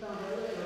Gracias.